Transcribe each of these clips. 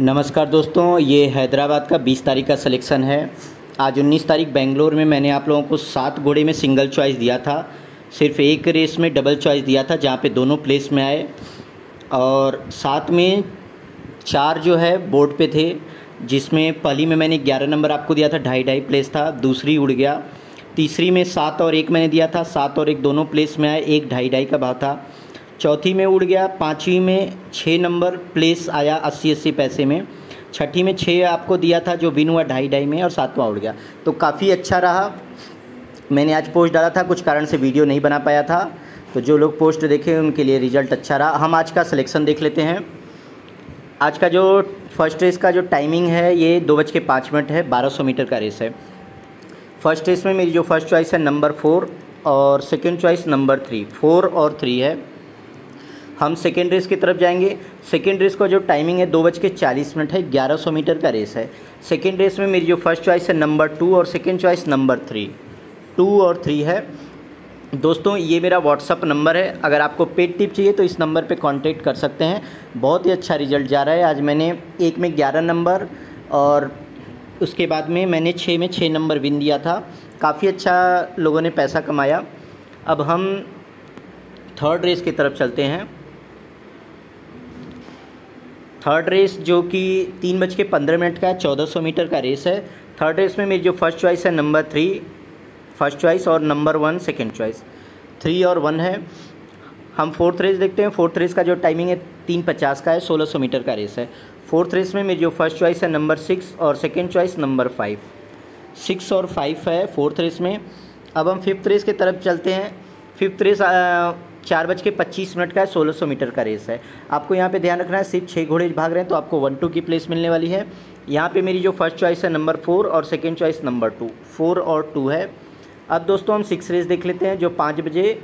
नमस्कार दोस्तों, ये हैदराबाद का 20 तारीख का सिलेक्शन है। आज 19 तारीख बेंगलोर में मैंने आप लोगों को सात घोड़े में सिंगल चॉइस दिया था। सिर्फ़ एक रेस में डबल चॉइस दिया था, जहाँ पे दोनों प्लेस में आए। और सात में चार जो है बोर्ड पे थे, जिसमें पहली में मैंने ग्यारह नंबर आपको दिया था, ढाई ढाई प्लेस था, दूसरी उड़ गया। तीसरी में सात और एक मैंने दिया था, सात और एक दोनों प्लेस में आए, एक ढाई ढाई का भाव था। चौथी में उड़ गया, पाँचवीं में छः नंबर प्लेस आया अस्सी अस्सी पैसे में, छठी में छः आपको दिया था जो विन हुआ ढाई ढाई में और सातवां उड़ गया। तो काफ़ी अच्छा रहा। मैंने आज पोस्ट डाला था, कुछ कारण से वीडियो नहीं बना पाया था। तो जो लोग पोस्ट देखे उनके लिए रिज़ल्ट अच्छा रहा। हम आज का सिलेक्शन देख लेते हैं। आज का जो फ़र्स्ट रेस का जो टाइमिंग है, ये दो बज के पाँच मिनट है, बारह सौ मीटर का रेस है। फ़र्स्ट रेस में मेरी जो फ़र्स्ट चॉइस है नंबर फोर और second choice number three four और थ्री है। हम सेकेंड रेस की तरफ़ जाएँगे। सेकेंड रेस का जो टाइमिंग है, दो बज के चालीस मिनट है, ग्यारह सौ मीटर का रेस है। सेकेंड रेस में मेरी जो फ़र्स्ट चॉइस है नंबर टू और second choice number three two और थ्री है। दोस्तों, ये मेरा व्हाट्सअप नंबर है। अगर आपको पेड टिप चाहिए तो इस नंबर पे कांटेक्ट कर सकते हैं। बहुत ही अच्छा रिज़ल्ट जा रहा है। आज मैंने एक में ग्यारह नंबर और उसके बाद में मैंने छः में छः नंबर विन दिया था। काफ़ी अच्छा लोगों ने पैसा कमाया। अब हम थर्ड रेस की तरफ़ चलते हैं। थर्ड रेस जो कि तीन बज के पंद्रह मिनट का चौदह सौ मीटर का रेस है। थर्ड रेस में मेरी जो फ़र्स्ट चॉइस है, नंबर थ्री, फ़र्स्ट चॉइस और number one, second choice. Three और वन है। हम फोर्थ रेस देखते हैं। फोर्थ रेस का जो टाइमिंग है, तीन पचास का है, सोलह सौ मीटर का रेस है। फोर्थ रेस में मेरी जो फ़र्स्ट चॉइस है, नंबर सिक्स और second choice, number five. Six और फाइव है फोर्थ रेस में। अब हम फिफ्थ रेस की तरफ़ चलते हैं। फिफ्थ रेस चार बज के पच्चीस मिनट का है, सोलह सौ मीटर का रेस है। आपको यहाँ पे ध्यान रखना है, सिर्फ़ छः घोड़े भाग रहे हैं तो आपको वन टू की प्लेस मिलने वाली है। यहाँ पे मेरी जो फ़र्स्ट चॉइस है नंबर फोर और second choice number two four और टू है। अब दोस्तों हम सिक्स रेस देख लेते हैं, जो पाँच बजे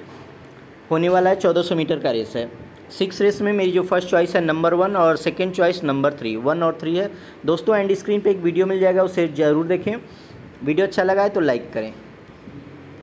होने वाला है, चौदह सौ मीटर का रेस है। सिक्स रेस में मेरी जो फ़र्स्ट चॉइस है नंबर वन और second choice number three one और थ्री है। दोस्तों एंड स्क्रीन पर एक वीडियो मिल जाएगा, उसे ज़रूर देखें। वीडियो अच्छा लगा है तो लाइक करें।